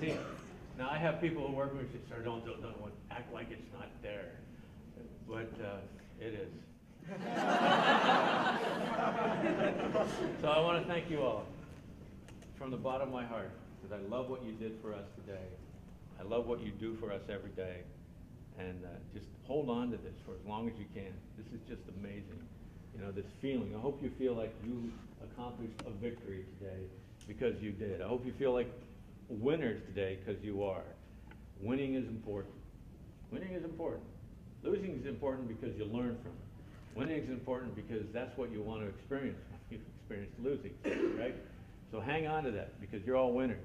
See, now I have people who work with me, sir, don't, don't, don't act like it's not there. But, uh, it is. So I want to thank you all from the bottom of my heart, because I love what you did for us today. I love what you do for us every day. And uh, just hold on to this for as long as you can. This is just amazing. You know, this feeling. I hope you feel like you accomplished a victory today because you did. I hope you feel like winners today because you are. Winning is important. Winning is important. Losing is important because you learn from it. Winning is important because that's what you want to experience when you experience losing, right? So hang on to that because you're all winners.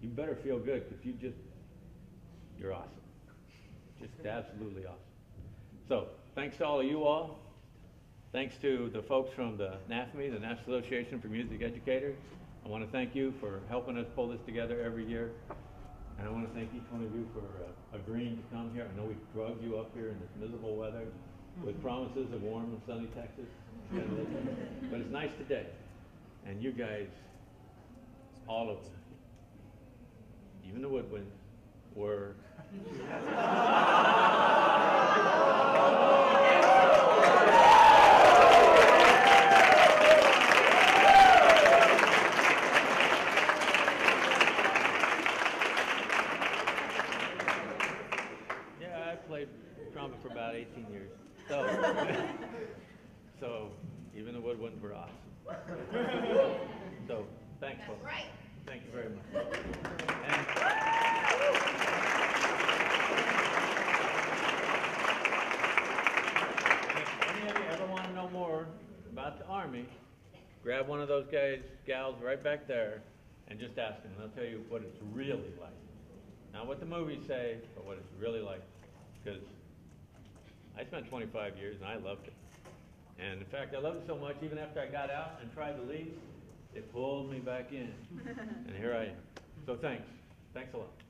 You better feel good because you just, you're awesome. Just absolutely awesome. So thanks to all of you all. Thanks to the folks from the NAFME, the National Association for Music Educators. I want to thank you for helping us pull this together every year. And I want to thank each one of you for uh, agreeing to come here. I know we drug you up here in this miserable weather with promises of warm and sunny Texas. But it's nice today. And you guys, all of them, even the woodwinds, were I played trumpet for about 18 years. So, so even the woodwinds were awesome. So, thanks, folks. right. Thank you very much. And if any of you ever want to know more about the Army, grab one of those guys, gals right back there, and just ask them. They'll tell you what it's really like. Not what the movies say, but what it's really like. Because I spent 25 years and I loved it. And in fact, I loved it so much, even after I got out and tried to leave, it pulled me back in. And here I am. So thanks. Thanks a lot.